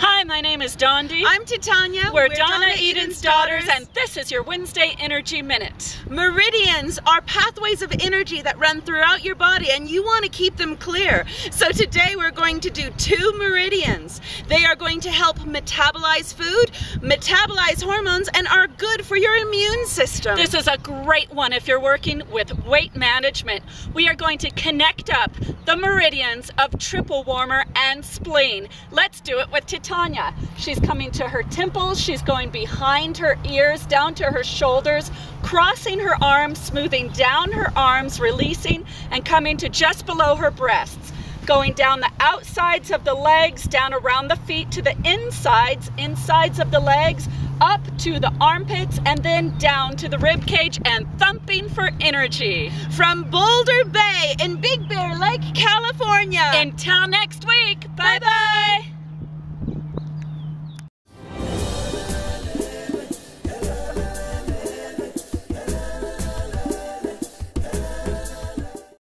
Hi, my name is Dondi. I'm Titanya. We're, We're Donna, Donna Eden's, daughters, daughters, and this is your Wednesday Energy Minute. Meridians are pathways of energy that run throughout your body, and you want to keep them clear. So today we're going to do two meridians. They are going to help metabolize food, metabolize hormones, and are good for your immune system. This is a great one if you're working with weight management. We are going to connect up the meridians of triple warmer and spleen. Let's do it with Titanya. She's coming to her temples, she's going behind her ears, down to her shoulders, crossing her arms, smoothing down her arms, releasing, and coming to just below her breasts going down the outsides of the legs, down around the feet to the insides, insides of the legs, up to the armpits, and then down to the rib cage and thumping for energy. From Boulder Bay in Big Bear Lake, California. Until next week. Bye bye.